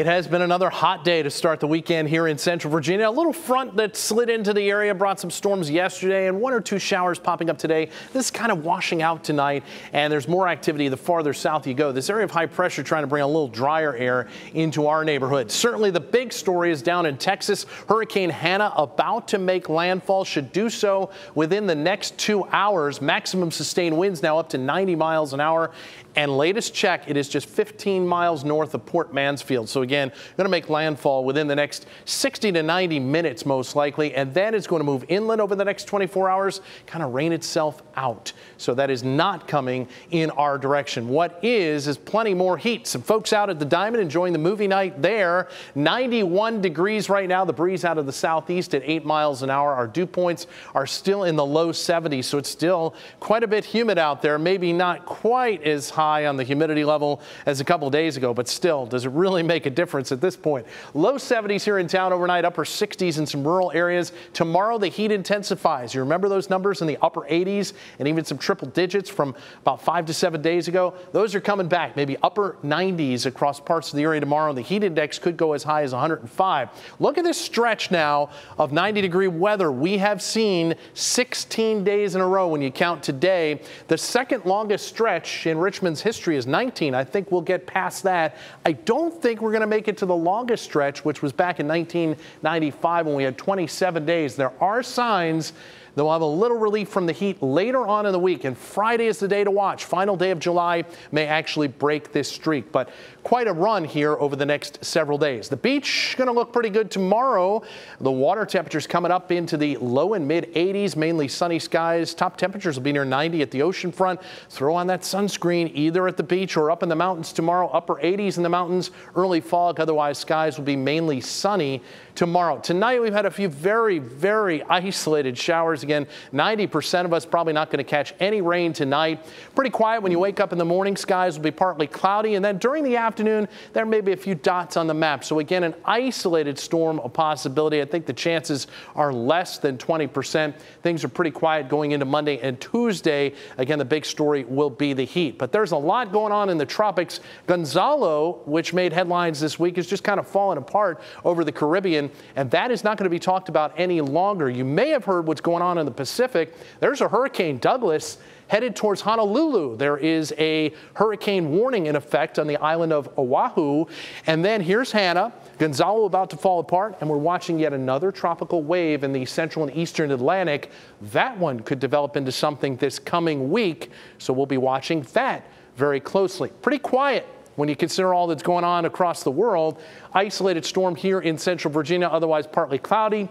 It has been another hot day to start the weekend here in central Virginia. A little front that slid into the area brought some storms yesterday and one or two showers popping up today. This is kind of washing out tonight and there's more activity the farther south you go. This area of high pressure trying to bring a little drier air into our neighborhood. Certainly the big story is down in Texas. Hurricane Hanna about to make landfall should do so within the next two hours. Maximum sustained winds now up to 90 miles an hour and latest check, it is just 15 miles north of Port Mansfield. So again, going to make landfall within the next 60 to 90 minutes most likely, and then it's going to move inland over the next 24 hours, kind of rain itself out. So that is not coming in our direction. What is, is plenty more heat. Some folks out at the Diamond enjoying the movie night there. 91 degrees right now. The breeze out of the southeast at 8 miles an hour. Our dew points are still in the low 70s, so it's still quite a bit humid out there. Maybe not quite as high on the humidity level as a couple days ago, but still, does it really make a difference at this point? Low 70s here in town overnight, upper 60s in some rural areas. Tomorrow, the heat intensifies. You remember those numbers in the upper 80s and even some triple digits from about five to seven days ago? Those are coming back, maybe upper 90s across parts of the area tomorrow. The heat index could go as high as 105. Look at this stretch now of 90 degree weather. We have seen 16 days in a row when you count today. The second longest stretch in Richmond's history is 19. I think we'll get past that. I don't think we're going to make it to the longest stretch, which was back in 1995 when we had 27 days. There are signs They'll have a little relief from the heat later on in the week, and Friday is the day to watch. Final day of July may actually break this streak, but quite a run here over the next several days. The beach going to look pretty good tomorrow. The water temperatures coming up into the low and mid 80s, mainly sunny skies. Top temperatures will be near 90 at the ocean front. Throw on that sunscreen either at the beach or up in the mountains tomorrow. Upper 80s in the mountains, early fog. Otherwise, skies will be mainly sunny tomorrow. Tonight, we've had a few very, very isolated showers again. 90% of us probably not going to catch any rain tonight. Pretty quiet when you wake up in the morning. Skies will be partly cloudy. And then during the afternoon, there may be a few dots on the map. So again, an isolated storm a possibility. I think the chances are less than 20%. Things are pretty quiet going into Monday and Tuesday. Again, the big story will be the heat. But there's a lot going on in the tropics. Gonzalo, which made headlines this week, is just kind of falling apart over the Caribbean. And that is not going to be talked about any longer. You may have heard what's going on in the Pacific. There's a Hurricane Douglas headed towards Honolulu. There is a hurricane warning in effect on the island of Oahu. And then here's Hanna. Gonzalo about to fall apart, and we're watching yet another tropical wave in the central and eastern Atlantic. That one could develop into something this coming week, so we'll be watching that very closely. Pretty quiet when you consider all that's going on across the world. Isolated storm here in central Virginia, otherwise partly cloudy.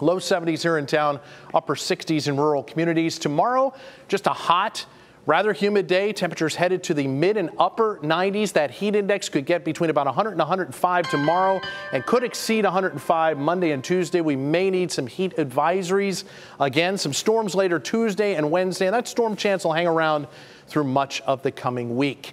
Low 70s here in town, upper 60s in rural communities. Tomorrow, just a hot, rather humid day. Temperatures headed to the mid and upper 90s. That heat index could get between about 100 and 105 tomorrow and could exceed 105 Monday and Tuesday. We may need some heat advisories. Again, some storms later Tuesday and Wednesday, and that storm chance will hang around through much of the coming week.